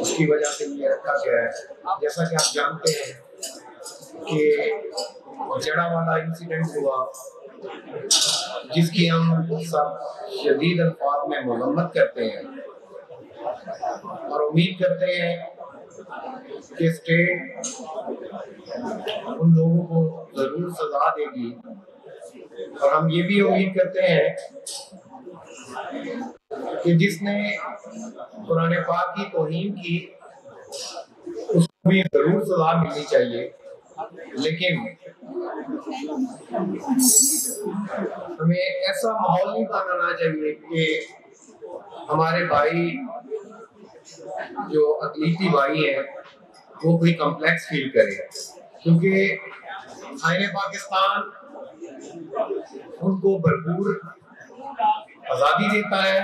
اس کی وجہ سے یہ رکھا گیا ہے جیسا کہ آپ جانتے ہیں کہ جڑا والا انسیڈنٹ ہوا جس کی ہم سب شدید الفاظ میں مذمت کرتے ہیں اور امید کرتے ہیں کہ اسٹیٹ ان لوگوں کو ضرور سزا دے گی اور ہم یہ بھی امید کرتے ہیں کہ جس نے قرآن پاک کی توہین کی اس کو بھی ضرور سزا ملنی چاہیے لیکن ہمیں ایسا ماحول نہیں بنانا چاہیے کہ ہمارے بھائی جو اقلیتی بھائی ہیں وہ کوئی کمپلیکس فیل کرے کیونکہ آئین پاکستان ان کو بھرپور آزادی دیتا ہے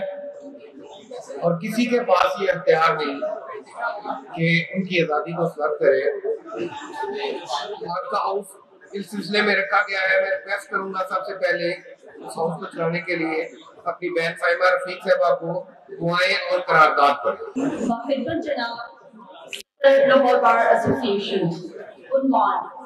اور کسی کے پاس یہ اختیار نہیں کہ ان کی آزادی کو سلب کرے آپ کا ہاؤس اس سلسلے میں رکھا گیا ہے میں ریکویسٹ کروں گا سب سے پہلے اس ہاؤس کو چلانے کے لیے اپنی بہن فائمہ رفیق صاحبہ کو دعائیں اور قرارداد پر خدمت جناب لوہار بار ایسوسی ایشن عنوان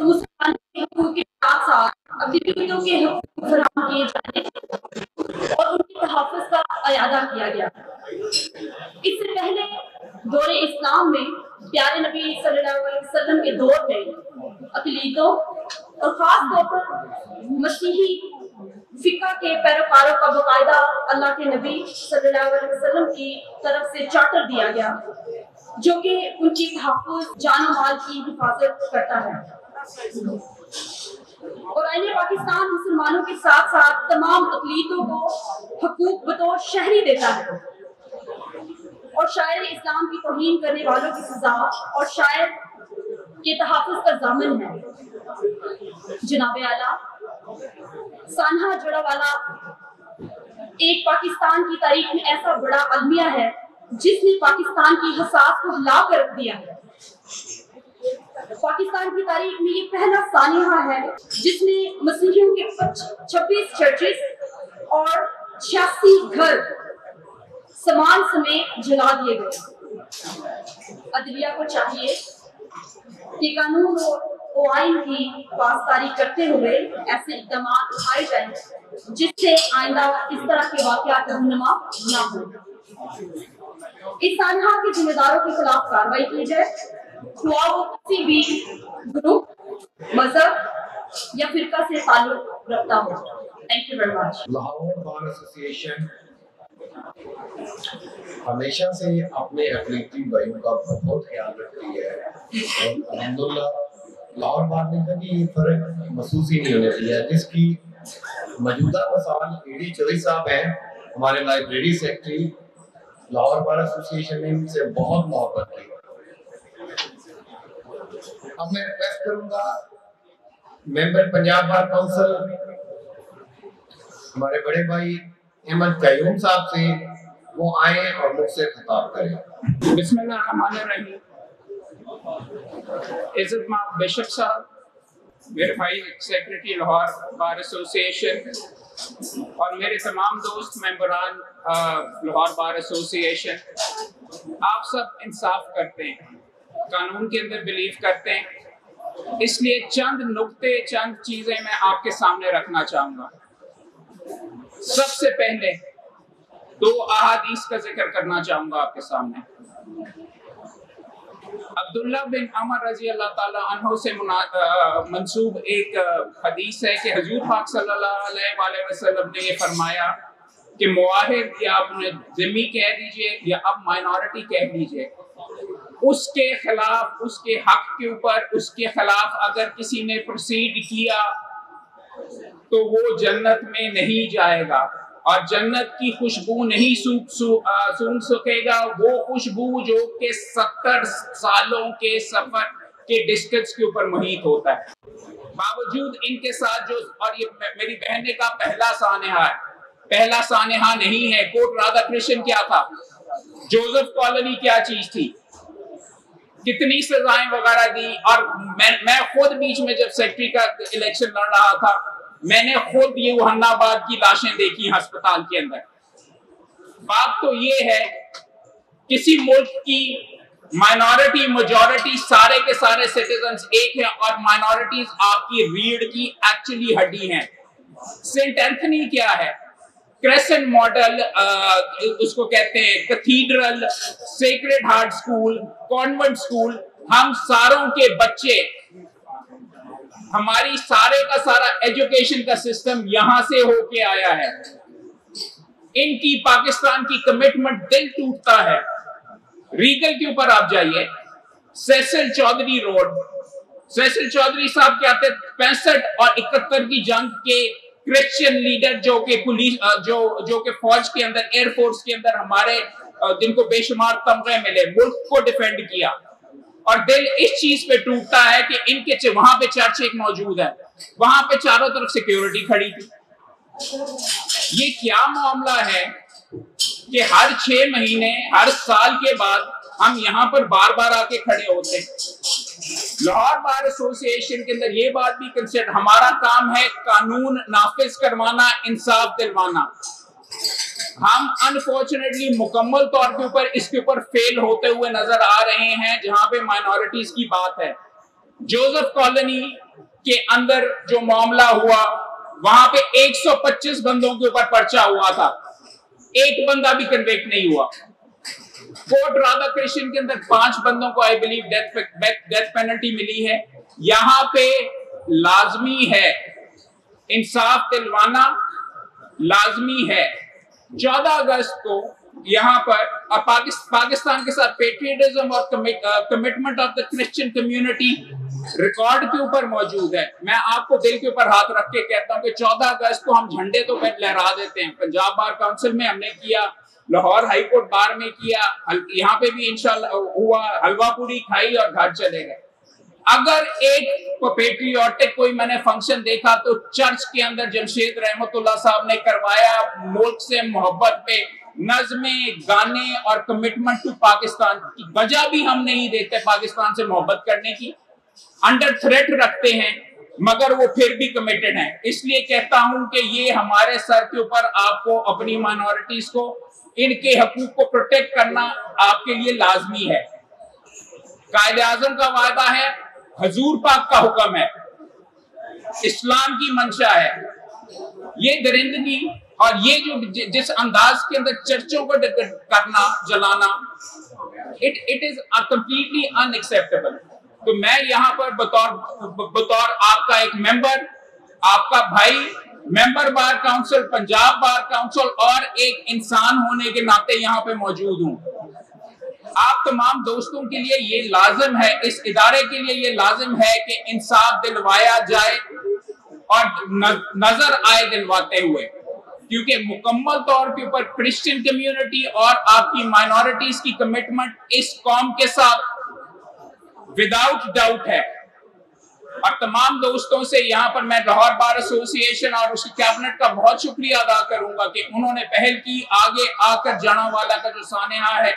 تو فکا کے حقوق حقوق کے کے کے کے کے ساتھ ساتھ اقلیتوں اقلیتوں فراہم کیے جانے اور اور ان تحفظ کا اعادہ کیا گیا اس سے پہلے دور دور اسلام میں میں پیارے نبی صلی اللہ علیہ وسلم خاص طور پر مسیحی فقہ پیروکاروں کا باقاعدہ اللہ کے نبی صلی اللہ علیہ وسلم کی طرف سے چارٹر دیا گیا جو کہ ان کی تحفظ جان و مال کی حفاظت کرتا ہے اور آئین پاکستان مسلمانوں کے ساتھ ساتھ تمام اقلیتوں کو حقوق بطور شہری دیتا ہے اور شاعر اسلام کی توہین کرنے والوں کی سزا اور شاعر کے تحافظ کا ضامن ہے جناب اعلیٰ سانحہ جڑا والا ایک پاکستان کی تاریخ میں ایسا بڑا عدمیہ ہے جس نے پاکستان کی حساس کو ہلا کر رکھ دیا ہے پاکستان کی تاریخ میں یہ پہلا سانحہ ہے جس نے مسیحیوں کے چھبیس چرچز اور چھیاسی گھر سامان سمیت جلا دیے گئے عدلیہ کو چاہیے کہ قانون و آئین کی پاسداری کرتے ہوئے ایسے اقدامات اٹھائے جائیں جس سے آئندہ اس طرح کے واقعات رہنما نہ ہوں اس سانحہ کے ذمہ داروں کے خلاف کاروائی کی جائے لاہور ایسوسیشن ہمیشہ سے اپنے بھائیوں کا بہت خیال رکھتی ہے اور الحمدللہ لاہور بار نے کبھی فرق محسوس ہی نہیں ہونے دیا جس کی موجودہ مسالی صاحب ہیں ہمارے لائبریری لاہور بار ایسوسیشن نے ان سے بہت محبت کی اب میں ریکویسٹ کروں گا ممبر پنجاب بار کاؤنسل ہمارے بڑے بھائی احمد قیوم صاحب سے وہ آئیں اور مجھ سے خطاب کریں بسم اللہ الرحمن الرحیم عزت ماں بشپ صاحب میرے بھائی سیکرٹری لاہور بار ایسوسیشن اور میرے تمام دوست ممبران لاہور بار ایسوسیشن آپ سب انصاف کرتے ہیں قانون کے اندر بلیف کرتے ہیں اس لیے چند نکتے چند چیزیں میں آپ کے سامنے رکھنا چاہوں گا سب سے پہلے دو احادیث کا ذکر کرنا چاہوں گا آپ کے سامنے عبداللہ بن عمر رضی اللہ تعالیٰ عنہ سے منصوب ایک حدیث ہے کہ حضور پاک صلی اللہ علیہ وآلہ وسلم نے یہ فرمایا کہ معاہد یا آپ نے ذمی کہہ دیجئے یا اب مائنورٹی کہہ دیجئے اس کے خلاف اس کے حق کے اوپر اس کے خلاف اگر کسی نے پروسیڈ کیا تو وہ جنت میں نہیں جائے گا اور جنت کی خوشبو نہیں سوکھ سن سکے گا وہ خوشبو جو کہ ستر سالوں کے سفر کے ڈسٹنس کے اوپر محیط ہوتا ہے باوجود ان کے ساتھ جو اور یہ میری بہن کا پہلا سانحہ ہے پہلا سانحہ نہیں ہے کوٹ رادا کرشن کیا تھا جوزف کالونی کیا چیز تھی کتنی سزائیں وغیرہ دی اور میں خود بیچ میں جب سیکٹری کا الیکشن لڑ رہا تھا میں نے خود یہ وہن آباد کی لاشیں دیکھی ہسپتال کے اندر بات تو یہ ہے کسی ملک کی مائنورٹی مجورٹی سارے کے سارے ایک ہیں اور مائنورٹیز آپ کی ریڑھ کی ایکچولی ہڈی ہیں اینتھنی کیا ہے ماڈل اس کو کہتے ہیں کتھیڈرل secret heart school convent school ہماری سارے کا کا سارا ایجوکیشن سسٹم یہاں سے ہو کے آیا ہے ان کی پاکستان کی کمٹمنٹ دل ٹوٹتا ہے ریگل کے اوپر آپ جائیے Cecil Chaudhry road Cecil Chaudhry صاحب کیا تھے پینسٹھ اور اکتر کی جنگ کے کرپشن لیڈر جو کہ پولیس جو جو کہ فوج کے اندر ایئر فورس کے اندر ہمارے جن کو بے شمار تمغے ملے ملک کو ڈیفینڈ کیا اور دل اس چیز پہ ٹوٹتا ہے کہ ان کے وہاں پہ چرچ ایک موجود ہے وہاں پہ چاروں طرف سیکیورٹی کھڑی تھی یہ کیا معاملہ ہے کہ ہر چھ مہینے ہر سال کے بعد ہم یہاں پر بار بار آ کے کھڑے ہوتے ہیں لاہور بار کے اندر یہ بات بھی ہمارا کام ہے قانون نافذ کروانا انصاف دلوانا ہم انفارچونیٹلی مکمل طور کے اوپر فیل ہوتے ہوئے نظر آ رہے ہیں جہاں پہ مائنورٹیز کی بات ہے جوزف کالونی کے اندر جو معاملہ ہوا وہاں پہ ایک سو پچیس بندوں کے اوپر پرچا ہوا تھا ایک بندہ بھی کنویکٹ نہیں ہوا فورٹ کرشن کے اندر پانچ بندوں کو آئی بلیو ڈیتھ پینلٹی ملی ہے یہاں پہ لازمی لازمی ہے ہے انصاف چودہ اگست کو یہاں پر پاکستان کے ساتھ پیٹریٹزم اور کمٹمنٹ آف دا ریکارڈ کے اوپر موجود ہے میں آپ کو دل کے اوپر ہاتھ رکھ کے کہتا ہوں کہ چودہ اگست کو ہم جھنڈے تو لہرا دیتے ہیں پنجاب بار کاؤنسل میں ہم نے کیا لاہور ہائی کورٹ بار میں کیا یہاں پہ بھی انشاءاللہ ہوا حلوہ پوری کھائی اور گھر چلے گئے اگر ایک پیٹریوٹک کوئی میں نے فنکشن دیکھا تو چرچ کے اندر جمشید رحمت اللہ صاحب نے کروایا ملک سے محبت پہ نظمیں گانے اور کمٹمنٹ ٹو پاکستان کی وجہ بھی ہم نہیں دیتے پاکستان سے محبت کرنے کی انڈر تھریٹ رکھتے ہیں مگر وہ پھر بھی کمیٹڈ ہیں اس لیے کہتا ہوں کہ یہ ہمارے سر کے اوپر آپ کو اپنی مائنورٹیز کو ان کے حقوق کو پروٹیکٹ کرنا آپ کے لیے لازمی ہے قائد اعظم کا وعدہ ہے حضور پاک کا حکم ہے اسلام کی منشا ہے یہ درندگی اور یہ جو جس انداز کے اندر چرچوں کو کرنا جلانا کمپلیٹلی ان ایکسیپٹیبل تو میں یہاں پر بطور بطور آپ کا ایک ممبر آپ کا بھائی ممبر بار کاؤنسل پنجاب بار کاؤنسل اور ایک انسان ہونے کے ناطے یہاں پہ موجود ہوں آپ تمام دوستوں کے لیے یہ لازم ہے اس ادارے کے لیے یہ لازم ہے کہ انصاف دلوایا جائے اور نظر آئے دلواتے ہوئے کیونکہ مکمل طور کے اوپر کرسچن کمیونٹی اور آپ کی مائنورٹیز کی کمٹمنٹ اس قوم کے ساتھ وداؤٹ ڈاؤٹ ہے اور تمام دوستوں سے یہاں پر میں لاہور بار ایسوسی ایشن اور اس کی کیابنٹ کا بہت شکریہ ادا کروں گا کہ انہوں نے پہل کی آگے آ کر جانا والا کا جو سانحہ ہے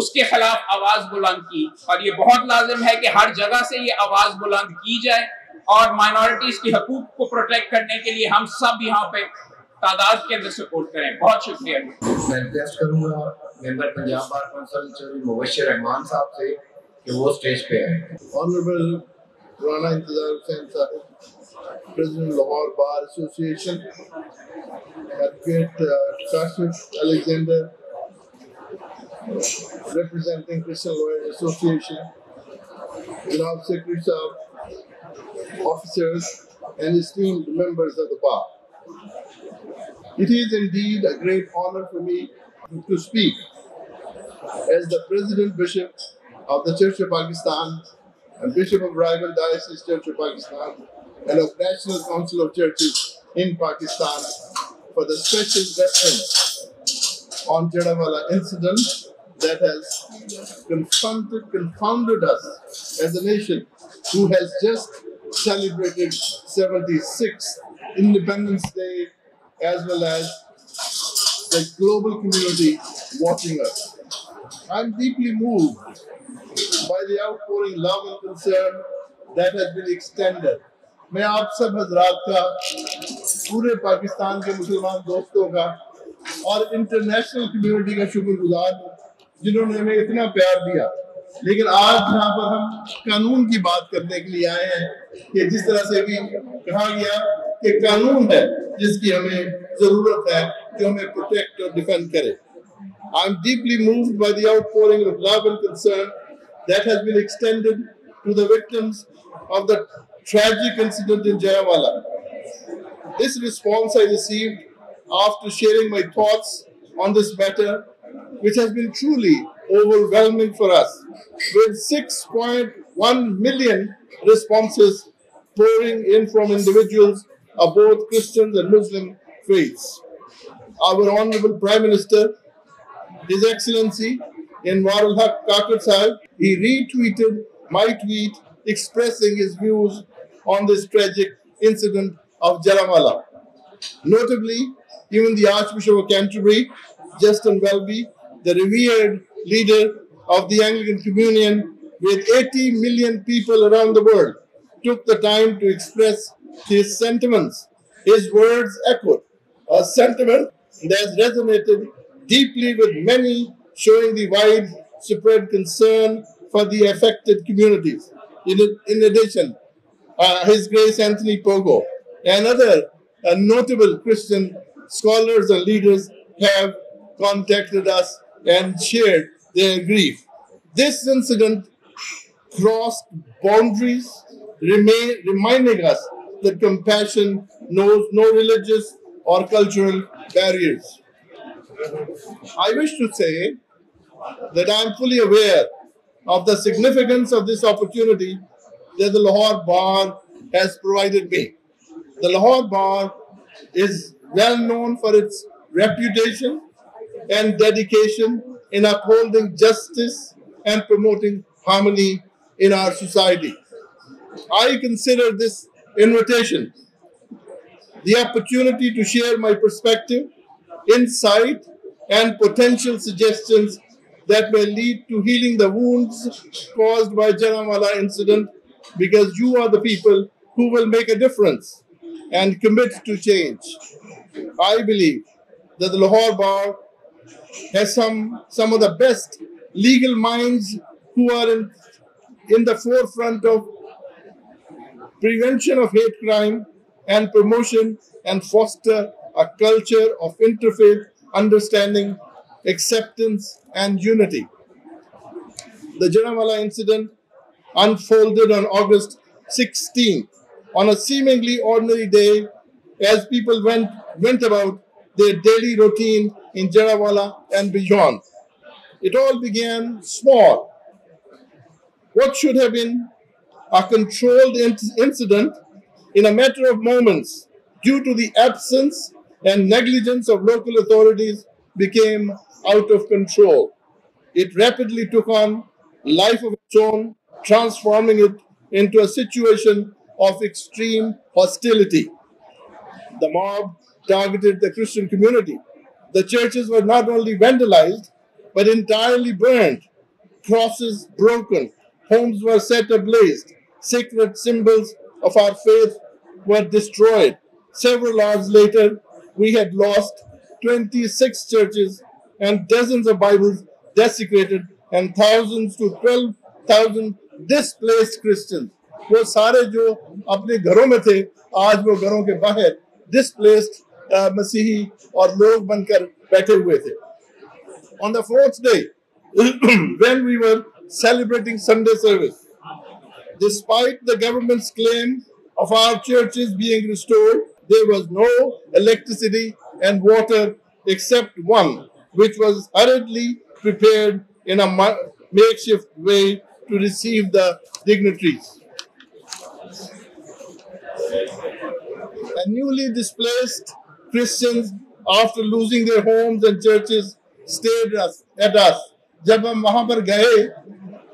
اس کے خلاف آواز بلند کی اور یہ بہت لازم ہے کہ ہر جگہ سے یہ آواز بلند کی جائے اور مائنورٹیز کی حقوق کو پروٹیکٹ کرنے کے لیے ہم سب یہاں پہ تعداد کے اندر سپورٹ کریں بہت شکریہ میں ریکویسٹ کروں گا ممبر پنجاب بار کونسل مبشر رحمان صاحب سے کہ وہ اسٹیج پہ آئے آنریبل पुराना इंतजार हुसैन साहब president Lahore Bar Association advocate Kashif Alexander, representing Christian Lawyers Association, Law Secretary Saab, officers, and esteemed members of the bar. It is indeed a great honor for me to speak as the President Bishop of the Church of Pakistan and Bishop of rival Diocese Church of Pakistan and of National Council of Churches in Pakistan for the special reference on Jadawala incident that has confounded, confounded us as a nation who has just celebrated 76th Independence Day as well as the global community watching us. I'm deeply moved by the outpouring love and concern that has been extended. میں آپ سب حضرات کا پورے پاکستان کے مسلمان دوستوں کا اور انٹرنیشنل کمیونٹی کا شکر گزار ہوں جنہوں نے ہمیں اتنا پیار دیا لیکن آج یہاں پر ہم قانون کی بات کرنے کے لیے آئے ہیں کہ جس طرح سے بھی کہا گیا کہ قانون ہے جس کی ہمیں ضرورت ہے کہ ہمیں پروٹیکٹ اور ڈیفینڈ کرے I'm deeply moved by the outpouring of love and concern that has been extended to the victims of the tragic incident in Jayawala. This response I received after sharing my thoughts on this matter, which has been truly overwhelming for us, with 6.1 million responses pouring in from individuals of both Christians and Muslim faiths. Our Honorable Prime Minister, His Excellency, in ul Haq Qatar Sahib, he retweeted my tweet expressing his views on this tragic incident of Jaramala. Notably, even the Archbishop of Canterbury, Justin Welby, the revered leader of the Anglican Communion, with 80 million people around the world, took the time to express his sentiments. His words echoed a sentiment that has resonated deeply with many showing the widespread concern for the affected communities. In, in addition, uh, His Grace Anthony Pogo and other uh, notable Christian scholars and leaders have contacted us and shared their grief. This incident crossed boundaries, remain, reminding us that compassion knows no religious or cultural barriers. I wish to say that I am fully aware of the significance of this opportunity that the Lahore Bar has provided me. The Lahore Bar is well known for its reputation and dedication in upholding justice and promoting harmony in our society. I consider this invitation the opportunity to share my perspective insight, and potential suggestions that may lead to healing the wounds caused by Janamala incident because you are the people who will make a difference and commit to change. I believe that the Lahore Bar has some, some of the best legal minds who are in, in the forefront of prevention of hate crime and promotion and foster a culture of interfaith understanding, acceptance, and unity. The Janamala incident unfolded on August 16th, on a seemingly ordinary day, as people went, went about their daily routine in Janawala and beyond. It all began small. What should have been a controlled incident in a matter of moments due to the absence and negligence of local authorities became out of control. It rapidly took on life of its own, transforming it into a situation of extreme hostility. The mob targeted the Christian community. The churches were not only vandalized, but entirely burned, crosses broken, homes were set ablaze, sacred symbols of our faith were destroyed. Several hours later, we had lost 26 churches and dozens of Bibles desecrated and thousands to 12,000 displaced Christians. वो सारे जो अपने घरों में थे आज वो घरों के बाहर displaced uh, मसीही और लोग बनकर बैठे हुए थे On the fourth day, when we were celebrating Sunday service, despite the government's claim of our churches being restored, there was no electricity and water except one, which was hurriedly prepared in a makeshift way to receive the dignitaries. And newly displaced Christians, after losing their homes and churches, stayed at us. जब हम वहां पर गए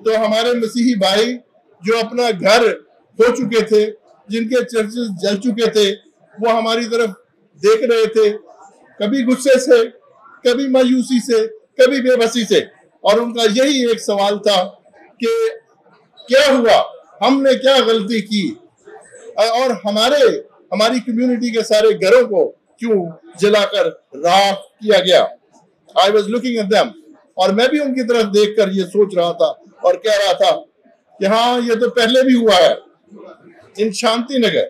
तो हमारे मसीही भाई जो अपना घर खो चुके थे जिनके चर्चेस जल चुके थे وہ ہماری طرف دیکھ رہے تھے کبھی گسے سے کبھی مایوسی سے کبھی بے بسی سے اور ان کا یہی ایک سوال تھا کہ کیا کیا ہوا ہم نے غلطی کی اور ہمارے ہماری کمیونٹی کے سارے گھروں کو کیوں جلا کر راہ کیا گیا آئی لوکنگ ایٹ دم اور میں بھی ان کی طرف دیکھ کر یہ سوچ رہا تھا اور کہہ رہا تھا کہ ہاں یہ تو پہلے بھی ہوا ہے ان شانتی نگر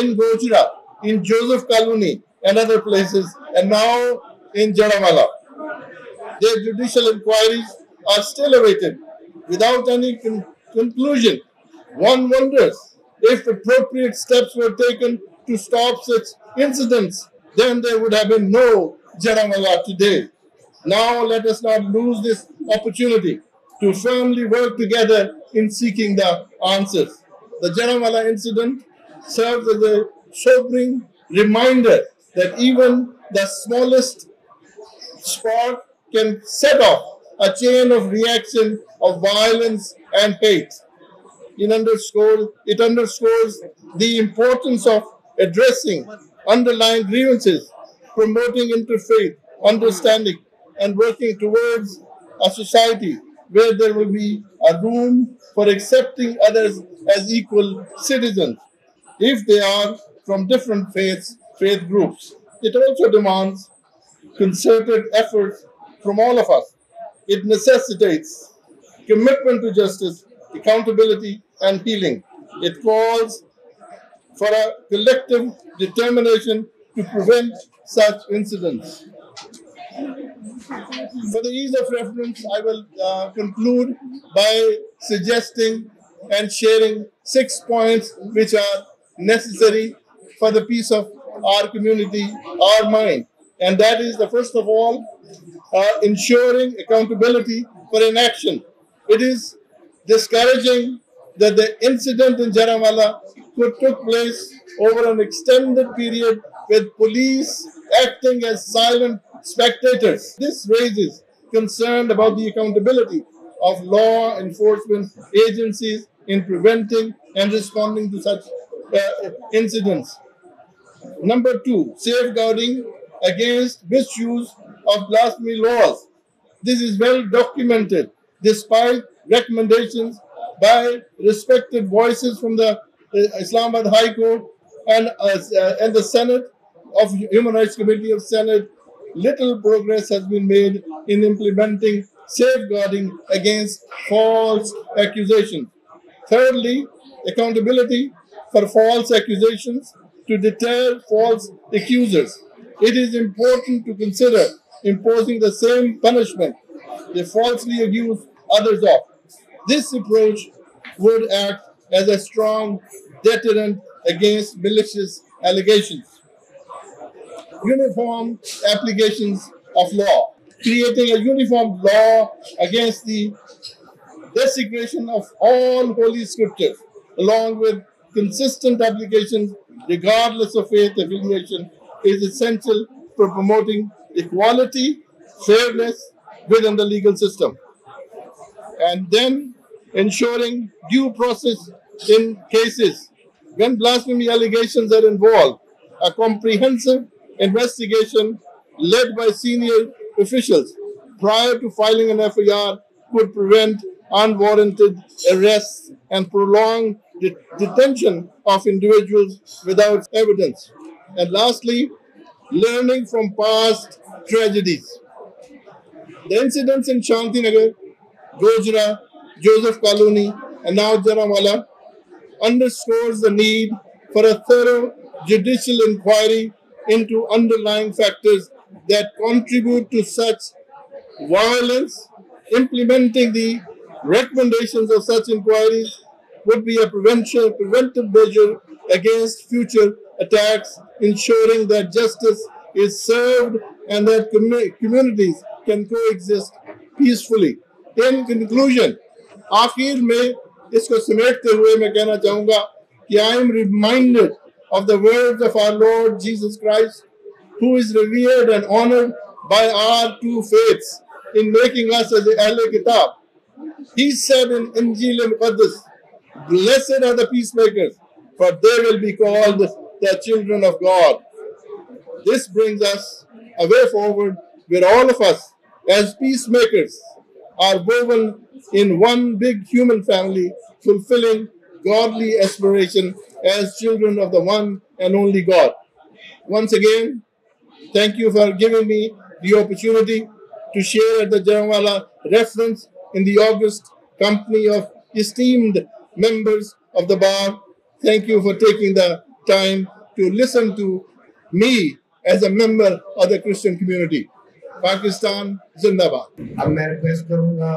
ان انچرا in Joseph Kaluni and other places, and now in Jaramala. Their judicial inquiries are still awaited without any con conclusion. One wonders if appropriate steps were taken to stop such incidents, then there would have been no Jaramala today. Now let us not lose this opportunity to firmly work together in seeking the answers. The Jaramala incident serves as a sobering reminder that even the smallest spark can set off a chain of reaction of violence and hate. It underscores, it underscores the importance of addressing underlying grievances, promoting interfaith, understanding, and working towards a society where there will be a room for accepting others as equal citizens if they are from different faiths, faith groups. It also demands concerted efforts from all of us. It necessitates commitment to justice, accountability, and healing. It calls for a collective determination to prevent such incidents. For the ease of reference, I will uh, conclude by suggesting and sharing six points which are necessary for the peace of our community, our mind. And that is the first of all, uh, ensuring accountability for inaction. It is discouraging that the incident in Jaramala could took place over an extended period with police acting as silent spectators. This raises concern about the accountability of law enforcement agencies in preventing and responding to such uh, incidents. Number two, safeguarding against misuse of blasphemy laws. This is well documented, despite recommendations by respected voices from the uh, Islamabad High Court and, uh, uh, and the Senate of Human Rights Committee of Senate, little progress has been made in implementing safeguarding against false accusations. Thirdly, accountability for false accusations to deter false accusers. It is important to consider imposing the same punishment they falsely accuse others of. This approach would act as a strong deterrent against malicious allegations. Uniform applications of law, creating a uniform law against the desecration of all holy scriptures, along with consistent application, regardless of faith affiliation, is essential for promoting equality, fairness within the legal system. And then ensuring due process in cases when blasphemy allegations are involved, a comprehensive investigation led by senior officials prior to filing an FIR could prevent unwarranted arrests and prolong detention of individuals without evidence. And lastly, learning from past tragedies. The incidents in Shantinagar, Gojra, Joseph Kaloni, and now Jaramala underscores the need for a thorough judicial inquiry into underlying factors that contribute to such violence, implementing the recommendations of such inquiries would be a prevention, preventive measure against future attacks, ensuring that justice is served and that com communities can coexist peacefully. In conclusion, I am reminded of the words of our Lord Jesus Christ, who is revered and honored by our two faiths in making us as Ahle Kitab. He said in Injil al-Qadis, Blessed are the peacemakers, for they will be called the children of God. This brings us a way forward where all of us, as peacemakers, are woven in one big human family, fulfilling godly aspiration as children of the one and only God. Once again, thank you for giving me the opportunity to share at the Jarawala reference in the august company of esteemed members of the bar. Thank you for taking the time to listen to me as a member of the Christian community. Pakistan जिंदाबाद अब मैं request करूंगा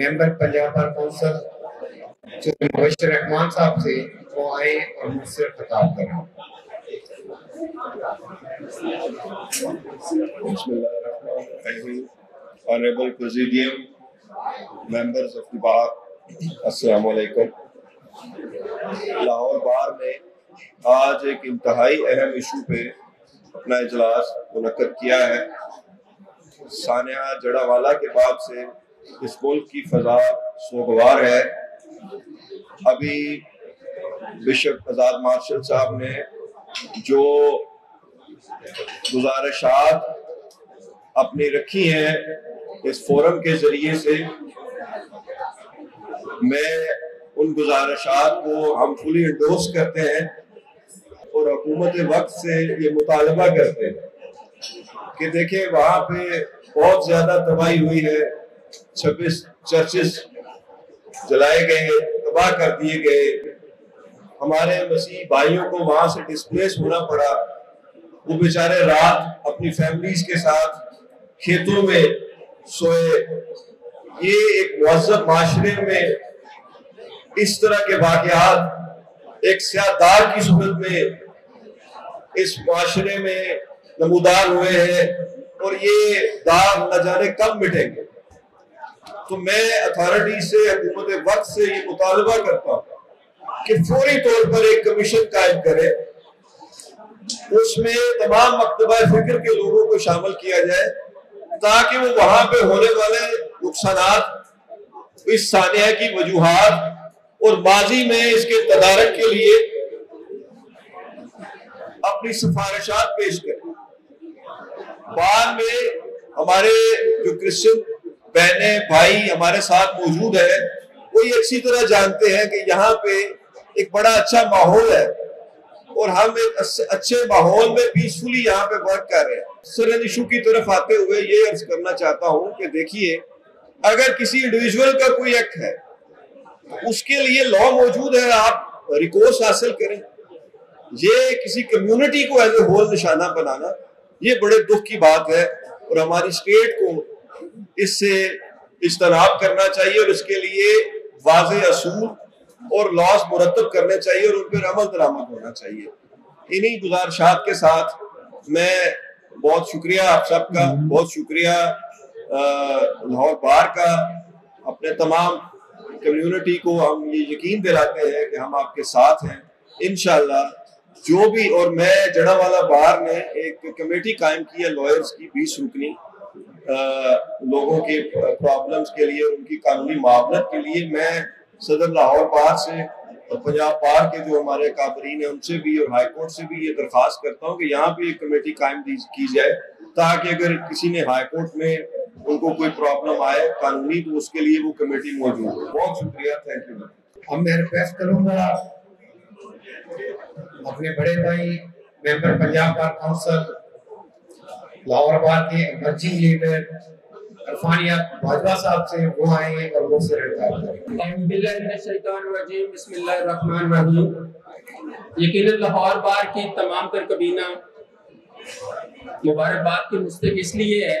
member Punjab Bar Council Chaudhry Mubashar Rehman साहब से वो आए और मुझसे खिताब करें honourable members of the bar السلام علیکم لاہور بار آج ایک انتہائی اہم ایشو پہ اپنا اجلاس منعقد کیا ہے جڑا والا کے سے اس ملک کی فضا سوگوار ہے ابھی بشپ آزاد مارشل صاحب نے جو گزارشات اپنی رکھی ہیں اس فورم کے ذریعے سے میں ان گزارشات کو ہم فلی انڈوس کرتے ہیں اور حکومت وقت سے یہ مطالبہ کرتے ہیں کہ دیکھیں وہاں پہ بہت زیادہ تباہی ہوئی ہے جلائے گئے تباہ کر دیے گئے ہمارے مسیح بھائیوں کو وہاں سے ڈسپلیس ہونا پڑا وہ بیچارے رات اپنی فیملیز کے ساتھ کھیتوں میں سوئے یہ ایک مہذب معاشرے میں اس طرح کے واقعات ایک سیاہ دار کی صورت میں اس معاشرے میں نمودار ہوئے ہیں اور یہ داغ نہ جانے کم مٹیں گے تو میں اتھارٹی سے حکومت وقت سے یہ مطالبہ کرتا ہوں کہ فوری طور پر ایک کمیشن قائم کرے اس میں تمام مکتبہ فکر کے لوگوں کو شامل کیا جائے تاکہ وہ وہاں پہ ہونے والے نقصانات اس سانحہ کی وجوہات اور ماضی میں اس کے تدارک کے لیے اپنی سفارشات پیش کریں بعد میں ہمارے جو کرسچن بہنیں بھائی ہمارے ساتھ موجود ہیں وہ یہ اچھی طرح جانتے ہیں کہ یہاں پہ ایک بڑا اچھا ماحول ہے اور ہم ایک اچھے ماحول میں پیسفلی یہاں پہ ورک کر رہے ہیں سرند ایشو کی طرف آتے ہوئے یہ عرض کرنا چاہتا ہوں کہ دیکھیے اگر کسی انڈیویجول کا کوئی ایکٹ ہے اس کے لیے لا موجود ہے آپ ریکورس حاصل کریں یہ کسی کمیونٹی کو ایز اے ہول نشانہ بنانا یہ بڑے دکھ کی بات ہے اور ہماری اسٹیٹ کو اس سے اجتناب کرنا چاہیے اور اس کے لیے واضح اصول اور لاس مرتب کرنے چاہیے اور ان پر عمل درآمد ہونا چاہیے انہیں گزارشات کے ساتھ میں بہت شکریہ آپ سب کا بہت شکریہ لاہور بار کا اپنے تمام کمیونٹی کو ہم یہ یقین دلاتے ہیں کہ ہم آپ کے ساتھ ہیں انشاءاللہ جو بھی اور میں جڑا والا نے ایک کمیٹی قائم کی کی ہے بیس رکنی لوگوں کے پرابلمز کے لیے ان کی قانونی معاملت کے لیے میں صدر لاہور پہار سے اور پنجاب پہاڑ کے جو ہمارے کابرین ہیں ان سے بھی اور ہائی کورٹ سے بھی یہ درخواست کرتا ہوں کہ یہاں پہ ایک کمیٹی قائم کی جائے تاکہ اگر کسی نے ہائی کورٹ میں ان کو کوئی پرابلم آئے قانونی تو اس کے لیے وہ کمیٹی موجود ہے بہت شکریہ تھینک یو اب میں ریکویسٹ کروں گا اپنے بڑے بھائی ممبر پنجاب بار کاؤنسل لاہور آباد کے مرچنگ لیڈر لاہور بار کی تمام تر کبینہ مبارکباد کے مستق اس لیے ہے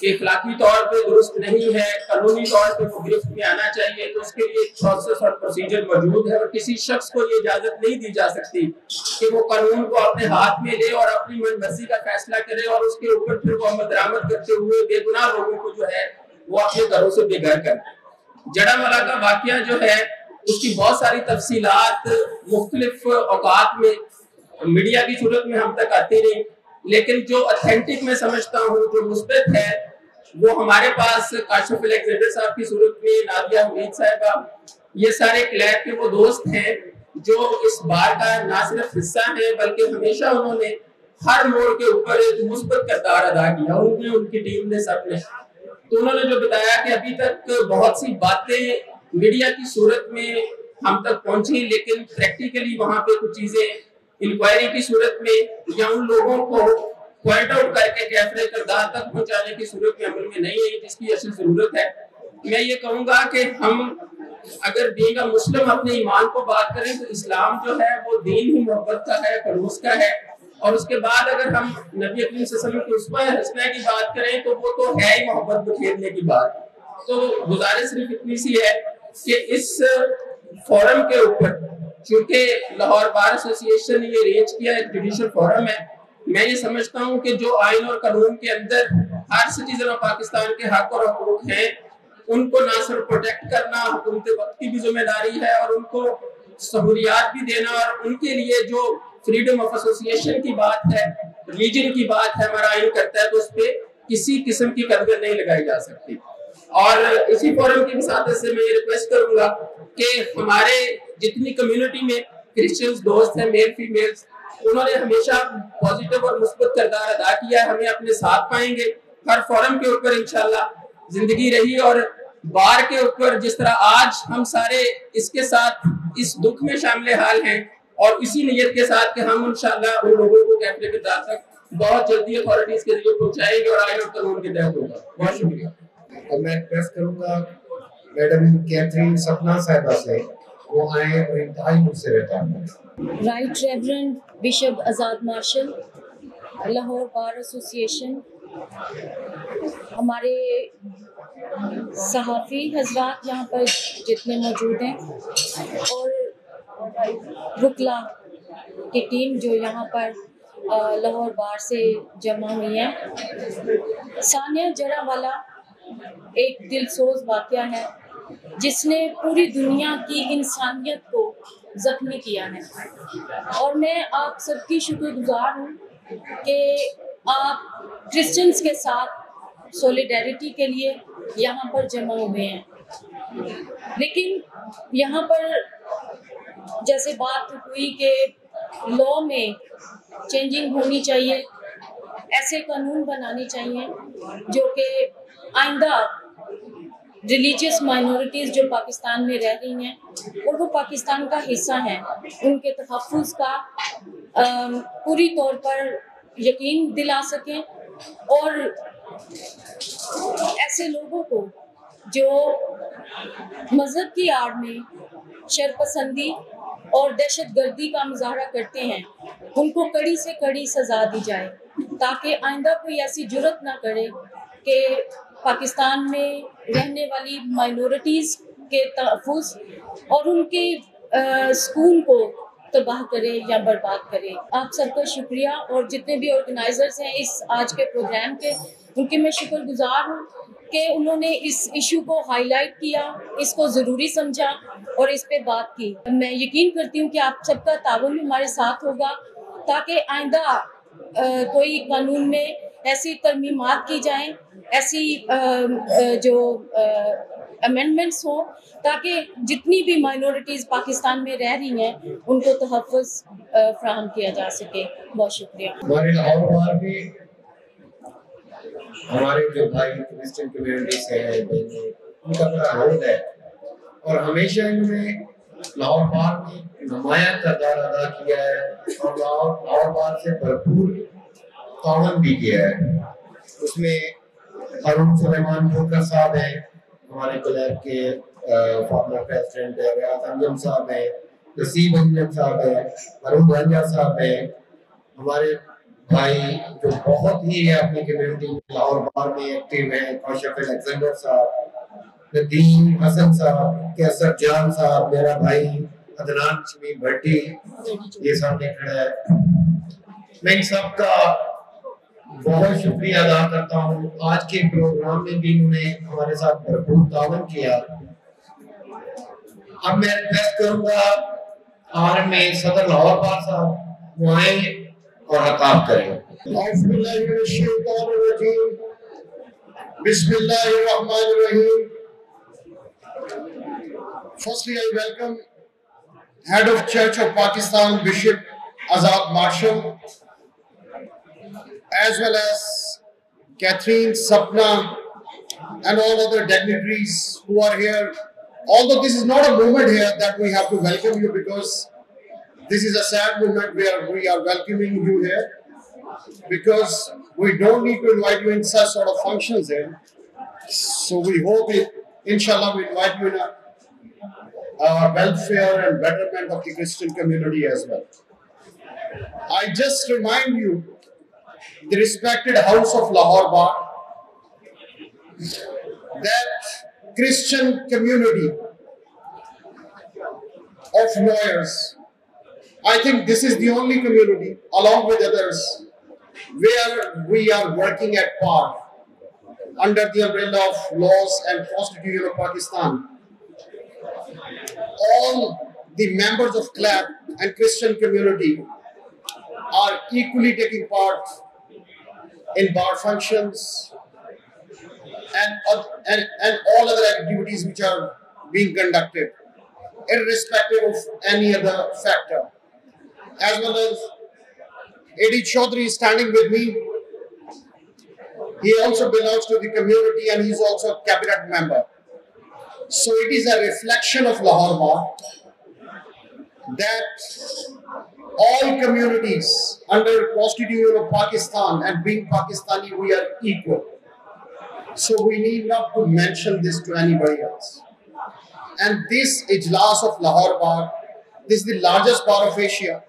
کہ اخلاقی طور پر درست نہیں ہے قانونی طور پر گرفت میں آنا چاہیے تو اس کے لیے ایک پروسیس اور پروسیجر موجود ہے اور کسی شخص کو یہ اجازت نہیں دی جا سکتی کہ وہ قانون کو اپنے ہاتھ میں لے اور اپنی من مرضی کا فیصلہ کرے اور اس کے اوپر پھر وہ عمل درآمد کرتے ہوئے بے گناہ لوگوں کو جو ہے وہ اپنے گھروں سے بے گھر کر جڑا والا کا واقعہ جو ہے اس کی بہت ساری تفصیلات مختلف اوقات میں میڈیا کی صورت میں ہم تک آتی رہی لیکن جو اتھینٹک میں سمجھتا ہوں جو مثبت ہے وہ ہمارے پاس کاشف الیگزیڈر صاحب کی صورت میں نادیہ حمید صاحبہ یہ سارے کلیب کے وہ دوست ہیں جو اس بار کا نہ صرف حصہ ہیں بلکہ ہمیشہ انہوں نے ہر موڑ کے اوپر ایک مثبت کردار ادا کیا ان نے ان کی ٹیم نے سب نے تو انہوں نے جو بتایا کہ ابھی تک بہت سی باتیں میڈیا کی صورت میں ہم تک پہنچی لیکن پریکٹیکلی وہاں پہ کچھ چیزیں انکوائری کی صورت میں یا ان لوگوں کو پوائنٹ آؤٹ کر کے کیفر کردار تک پہنچانے کی صورت میں عمل میں نہیں ہے جس کی اصل ضرورت ہے میں یہ کہوں گا کہ ہم اگر دین کا مسلم اپنے ایمان کو بات کریں تو اسلام جو ہے وہ دین ہی محبت کا ہے خلوص کا ہے اور اس کے بعد اگر ہم نبی اکرم صلی اللہ علیہ وسلم کی عثمہ حسنہ کی بات کریں تو وہ تو ہے ہی محبت بکھیرنے کی بات تو گزارش صرف اتنی سی ہے کہ اس فورم کے اوپر چونکہ لاہور بار ایسوسیشن نے یہ ریچ کیا ایک جوڈیشل فورم ہے میں یہ سمجھتا ہوں کہ جو آئین اور قانون کے اندر ہر سٹیزن آف پاکستان کے حق اور حقوق ہیں ان کو نہ صرف پروٹیکٹ کرنا حکومت وقت کی بھی ذمہ داری ہے اور ان کو سہولیات بھی دینا اور ان کے لیے جو فریڈم آف ایسوسیشن کی بات ہے ریجن کی بات ہے ہمارا آئین کرتا ہے تو اس پہ کسی قسم کی قدر نہیں لگائی جا سکتی اور اسی فورم کی مساطح سے میں یہ ریکویسٹ کروں گا کہ ہمارے جتنی کمیونٹی میں کرسچنز دوست ہیں میل فی میل انہوں نے ہمیشہ پوزیٹیو اور مثبت کردار ادا کیا ہے ہمیں اپنے ساتھ پائیں گے ہر فورم کے اوپر انشاءاللہ زندگی رہی اور بار کے اوپر جس طرح آج ہم سارے اس کے ساتھ اس دکھ میں شامل حال ہیں اور اسی نیت کے ساتھ کہ ہم انشاءاللہ ان لوگوں کو کیمپ کے دار تک بہت جلدی اتھارٹیز کے ذریعے پہنچائیں گے اور آئین اور قانون کے تحت ہوگا بہت شکریہ اب میں ریکویسٹ کروں گا میڈم کیتھرین سپنا صاحبہ سے right bishop Azad Marshall Lahore bar association ہمارے صحافی حضرات یہاں پر جتنے موجود ہیں اور رکلا کی ٹیم جو یہاں پر لاہور بار سے جمع ہوئی ہیں ثانیہ جرا والا ایک دل سوز واقعہ ہے جس نے پوری دنیا کی انسانیت کو زخمی کیا ہے اور میں آپ سب کی شکر گزار ہوں کہ آپ کرسچنس کے ساتھ سولیڈیریٹی کے لیے یہاں پر جمع ہوئے ہیں لیکن یہاں پر جیسے بات ہوئی کہ لا میں چینجنگ ہونی چاہیے ایسے قانون بنانے چاہیے جو کہ آئندہ ریلیجیس مائنورٹیز جو پاکستان میں رہ رہی ہیں اور وہ پاکستان کا حصہ ہیں ان کے تحفظ کا پوری طور پر یقین دلا سکیں اور ایسے لوگوں کو جو مذہب کی آڑ میں شرپسندی اور دہشت گردی کا مظاہرہ کرتے ہیں ان کو کڑی سے کڑی سزا دی جائے تاکہ آئندہ کوئی ایسی جرت نہ کرے کہ پاکستان میں رہنے والی مائنورٹیز کے تحفظ اور ان کے سکون کو تباہ کریں یا برباد کریں آپ سب کا شکریہ اور جتنے بھی آرگنائزرز ہیں اس آج کے پروگرام کے ان کے میں شکر گزار ہوں کہ انہوں نے اس ایشو کو ہائی لائٹ کیا اس کو ضروری سمجھا اور اس پہ بات کی میں یقین کرتی ہوں کہ آپ سب کا تعاون ہمارے ساتھ ہوگا تاکہ آئندہ کوئی قانون میں ایسی ترمیمات کی جائیں ایسی جو امینڈمنٹس ہوں تاکہ جتنی بھی مائنورٹیز پاکستان میں رہ رہی ہیں ان کو تحفظ فراہم کیا جا سکے ہمارے لاہور ہمارے جو بھائی ہیں ان کا بڑا رول ہے اور ہمیشہ انہوں نے لاہور بار نمایاں کردار ادا کیا ہے اور لاہور لاہور سے بھرپور تعاون بھی کیا ہے اس میں حرم سلیمان بھوکر صاحب ہیں ہمارے کلیب کے فارمر پیسٹرنٹ ہے ریاض انجم صاحب ہیں نصیب انجم صاحب ہیں حرم بھانجا صاحب ہیں ہمارے بھائی جو بہت ہی ہے اپنی کمیونٹی میں لاہور بار میں ایکٹیو ہیں کوشف الیکزنڈر صاحب ندیم حسن صاحب کیسر جان صاحب میرا بھائی عدنان شمی بھٹی یہ سامنے کھڑا ہے میں ان سب کا بہت شکریہ ادا کرتا ہوں آج کے پروگرام میں بھی انہوں نے ہمارے ساتھ بھرپور تعاون کیا اب میں ریکویسٹ کروں گا آر میں صدر لاہور پار صاحب وہ آئیں اور عطاب کریں بسم اللہ الرحمن الرحیم firstly I welcome head of church of Pakistan bishop Azad Marshall as well as Catherine, Sapna, and all other dignitaries who are here. Although this is not a moment here that we have to welcome you because this is a sad moment where we are welcoming you here because we don't need to invite you in such sort of functions here. So we hope, it, inshallah, we invite you in a uh, welfare and betterment of the Christian community as well. I just remind you the respected house of Lahore Bar, that Christian community of lawyers, I think this is the only community, along with others, where we are working at par under the umbrella of laws and constitution of Pakistan. All the members of CLAP and Christian community are equally taking part in bar functions and, uh, and, and all other activities which are being conducted, irrespective of any other factor. As well as Adi Chaudhary is standing with me. He also belongs to the community and he's also a cabinet member. So it is a reflection of Lahore that all communities under constitution of Pakistan and being Pakistani, we are equal. So we need not to mention this to anybody else. And this Ijlas of Lahore Bar, this is the largest bar of Asia,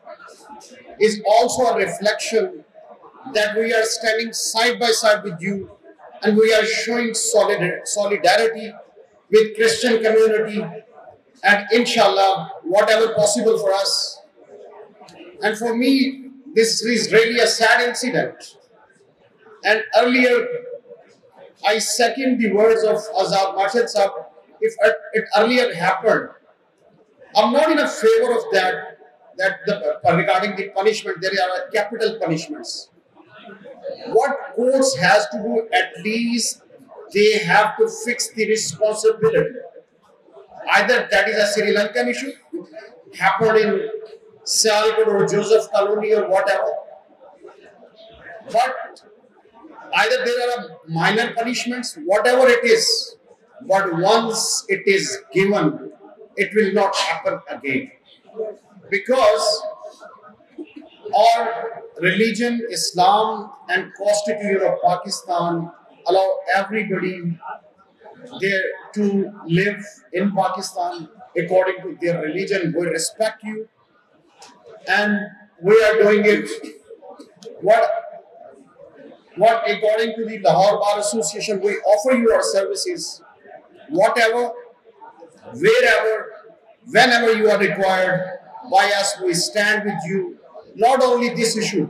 is also a reflection that we are standing side by side with you and we are showing solidarity with Christian community and inshallah, whatever possible for us, and for me, this is really a sad incident. And earlier, I second the words of Azad Marshal Saab. If it earlier happened, I'm not in a favor of that. That the, uh, regarding the punishment, there are capital punishments. What courts has to do, at least they have to fix the responsibility. Either that is a Sri Lankan issue, happened in Sialkot or Joseph Colony or whatever. But either there are minor punishments, whatever it is, but once it is given, it will not happen again. Because our religion, Islam, and constitution of Pakistan allow everybody there to live in Pakistan according to their religion. We respect you, and we are doing it what what according to the Lahore Bar Association we offer you our services whatever wherever whenever you are required by us we stand with you not only this issue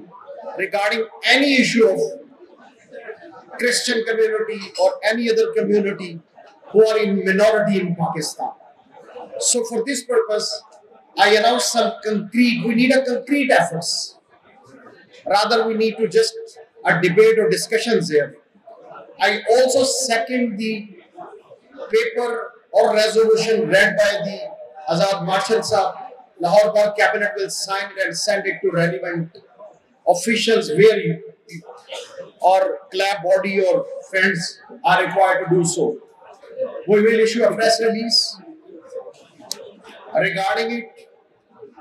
regarding any issue of Christian community or any other community who are in minority in Pakistan so for this purpose I announced some concrete, we need a concrete efforts. Rather, we need to just a debate or discussions here. I also second the paper or resolution read by the Azad Marshal Sahib. Lahore Bar Cabinet will sign it and send it to relevant officials where you or club body or friends are required to do so. We will issue a press release regarding it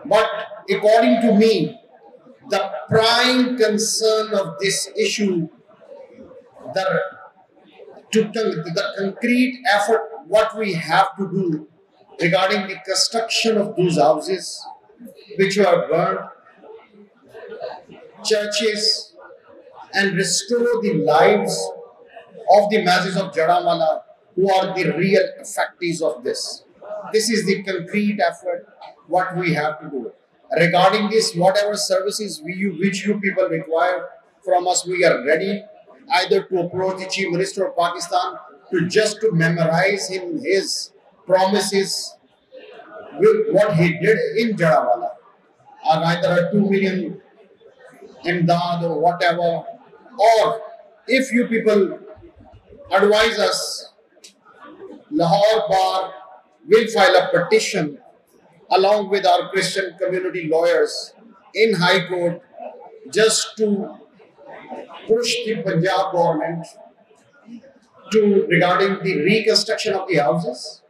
but according to me, the prime concern of this issue, the, to, the concrete effort, what we have to do regarding the construction of those houses which were burned, churches, and restore the lives of the masses of Jadamala who are the real effectees of this this is the concrete effort what we have to do. Regarding this, whatever services we, which you people require from us, we are ready either to approach the Chief Minister of Pakistan to just to memorize him his promises with what he did in Jarawala. Or uh, either a 2 million imdad or whatever. Or if you people advise us, Lahore Bar will file a petition along with our Christian community lawyers in High Court just to push the Punjab government to regarding the reconstruction of the houses,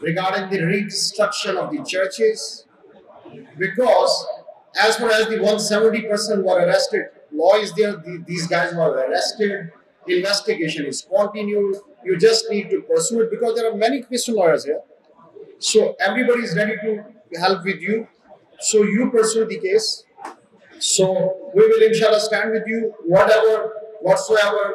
regarding the reconstruction of the churches, because as far as the 170 person were arrested, law is there, the, these guys were arrested, investigation is continued, you just need to pursue it because there are many Christian lawyers here. So everybody is ready to help with you. So you pursue the case. So we will inshallah stand with you. Whatever, whatsoever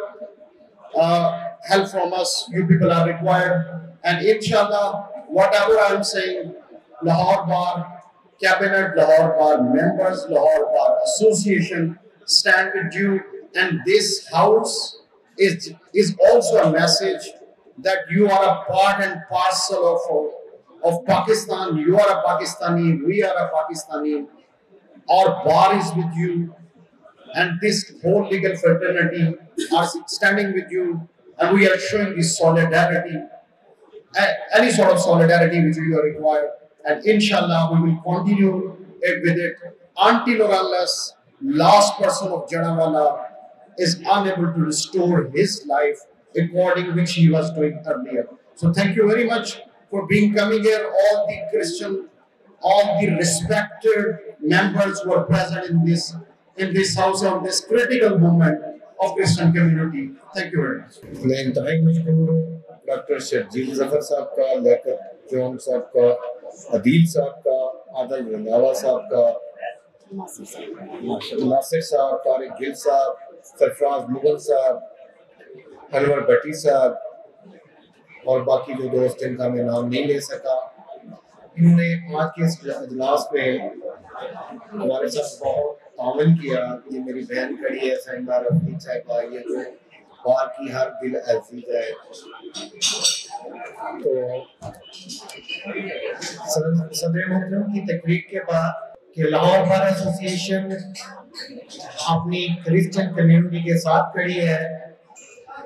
uh, help from us, you people are required. And inshallah, whatever I am saying, Lahore Bar Cabinet, Lahore Bar members, Lahore Bar Association stand with you. And this house is, is also a message that you are a part and parcel of, of Pakistan. You are a Pakistani, we are a Pakistani. Our bar is with you, and this whole legal fraternity are standing with you, and we are showing this solidarity, any sort of solidarity which you are required. And inshallah, we will continue with it until or unless last person of Janawala is unable to restore his life according which he was doing earlier. So thank you very much for being coming here, all the Christian, all the respected members who are present in this in this house on this critical moment of Christian community. Thank you very much. मैं इंतहाई मशहूर हूँ doctor Sharjeel Zafar साहब का लेखक John साहब का अदील साहब का Nasir रंधावा साहब का नासिर سرفراز مغل صاحب انور بٹی صاحب اور باقی جو دوست ان کا میں نام نہیں لے سکا انہوں نے آج کے اس اجلاس میں ہمارے ساتھ بہت تعاون کیا یہ میری بہن کھڑی ہے سائنگا رفیق صاحب بھائی ہے جو بار کی ہر دل ایسی ہے تو صدر محترم کی تقریب کے بعد کہ لاہور بار ایسوسی ایشن اپنی کرسچن کمیونٹی کے ساتھ کھڑی ہے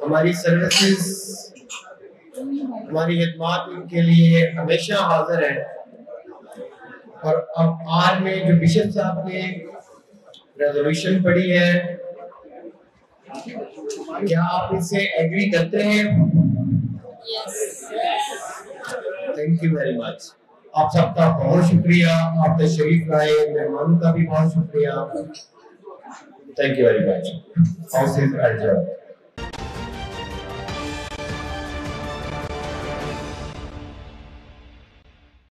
ہماری سروسز ہماری خدمات ان کے لیے ہمیشہ حاضر ہے اور اب آج میں جو بشپ صاحب نے ریزولوشن پڑھی ہے کیا آپ اس سے ایگری کرتے ہیں تھینک یو ویری مچ آپ سب کا بہت شکریہ آپ تشریف لائے مہمانوں کا بھی بہت شکریہ Thank you very much. House is